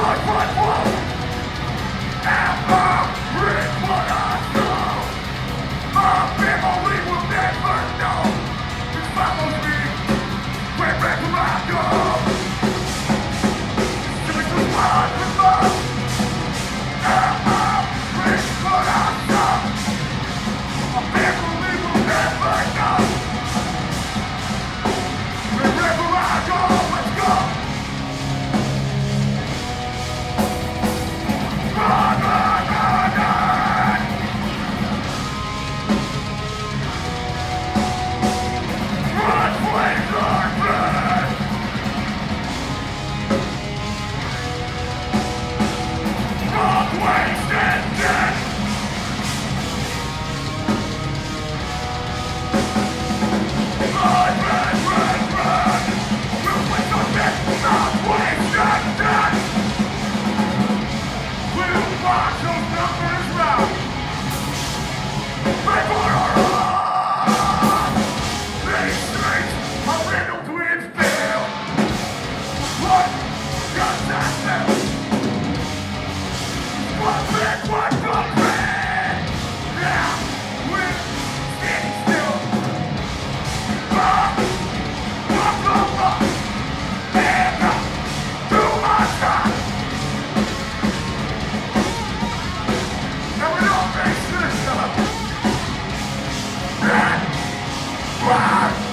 Fuck, fuck! Back!